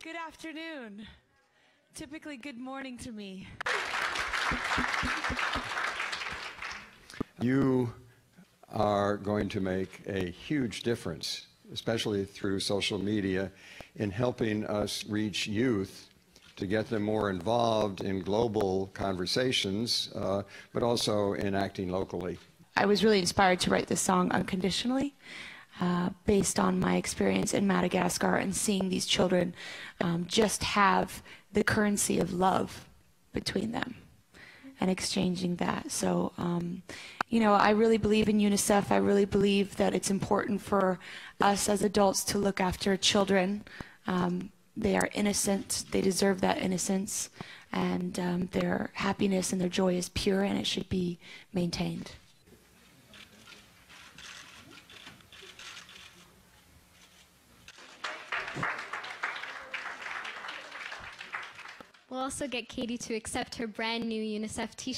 Good afternoon. Typically, good morning to me. You are going to make a huge difference, especially through social media, in helping us reach youth to get them more involved in global conversations, uh, but also in acting locally. I was really inspired to write this song unconditionally. Uh, based on my experience in Madagascar and seeing these children um, just have the currency of love between them and exchanging that. So, um, you know, I really believe in UNICEF. I really believe that it's important for us as adults to look after children. Um, they are innocent. They deserve that innocence. And um, their happiness and their joy is pure and it should be maintained. We'll also get Katy to accept her brand new UNICEF t